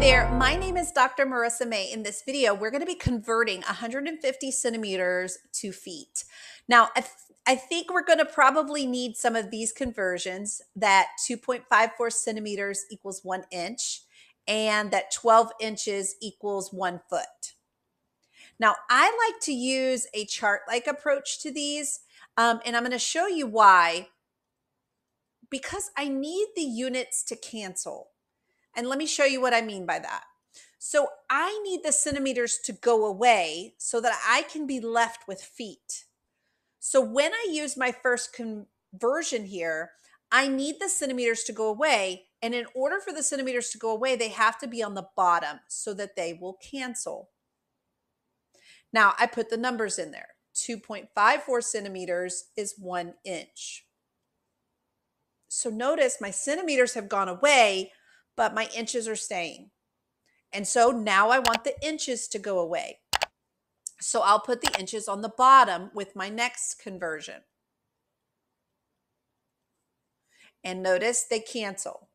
there, my name is Dr. Marisa May. In this video, we're going to be converting 150 centimeters to feet. Now, I, th I think we're going to probably need some of these conversions that 2.54 centimeters equals one inch and that 12 inches equals one foot. Now, I like to use a chart-like approach to these, um, and I'm going to show you why. Because I need the units to cancel. And let me show you what I mean by that. So I need the centimeters to go away so that I can be left with feet. So when I use my first conversion here, I need the centimeters to go away. And in order for the centimeters to go away, they have to be on the bottom so that they will cancel. Now I put the numbers in there. 2.54 centimeters is one inch. So notice my centimeters have gone away, but my inches are staying. And so now I want the inches to go away. So I'll put the inches on the bottom with my next conversion. And notice they cancel.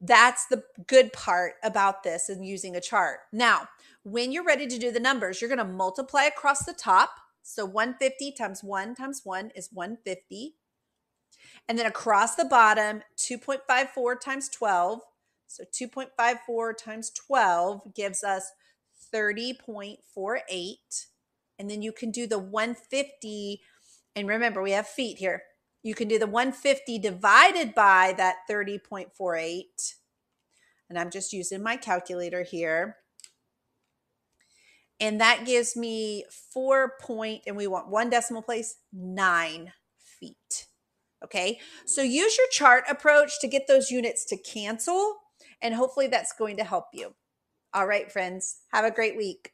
That's the good part about this and using a chart. Now, when you're ready to do the numbers, you're going to multiply across the top. So 150 times 1 times 1 is 150. And then across the bottom, 2.54 times 12. So 2.54 times 12 gives us 30.48. And then you can do the 150. And remember, we have feet here. You can do the 150 divided by that 30.48. And I'm just using my calculator here. And that gives me four point, and we want one decimal place, nine feet. Okay, so use your chart approach to get those units to cancel, and hopefully that's going to help you. All right, friends, have a great week.